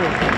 Thank you.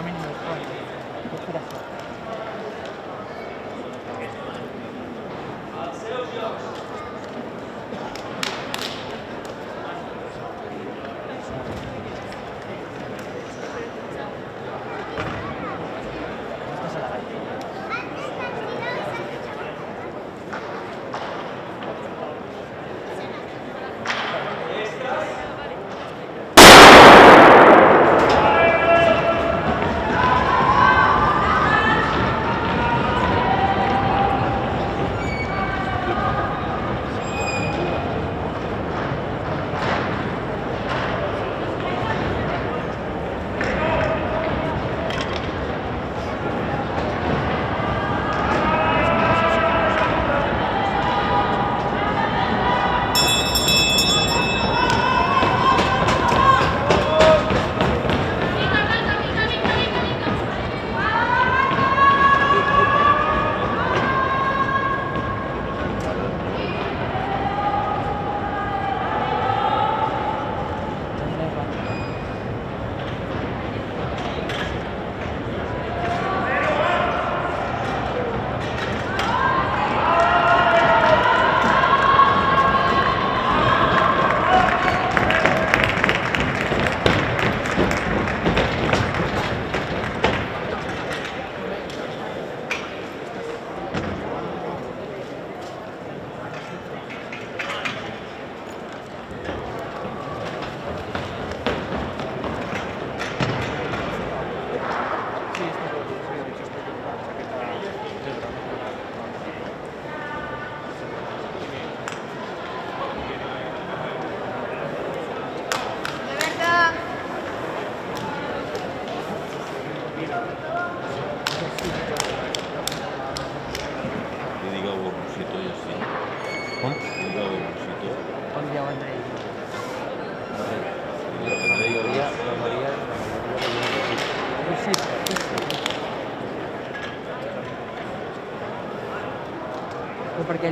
ためにもっちだし。Thank you.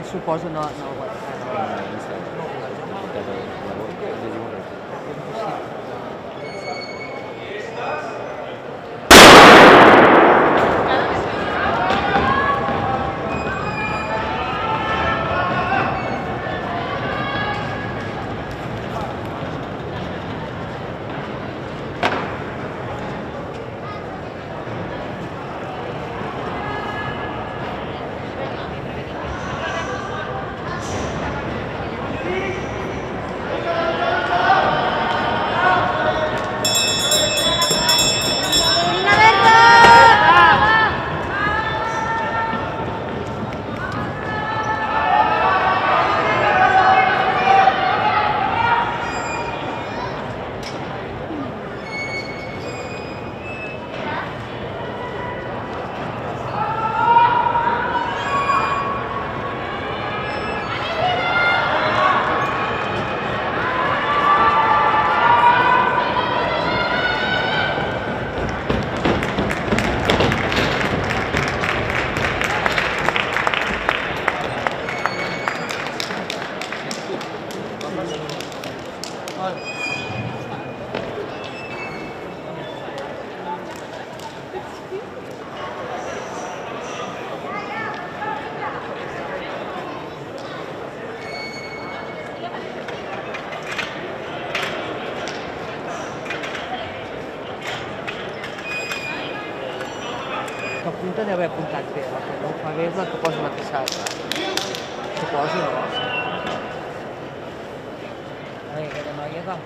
suposo no, no, te deve apuntat bé, la que no ho fa bé és la que posa la pissarra. Suposo, no? Ai, aquella noia com...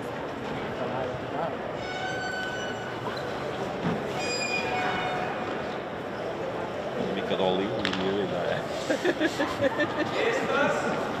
Una mica d'oli, i mira, allà, eh?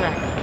track.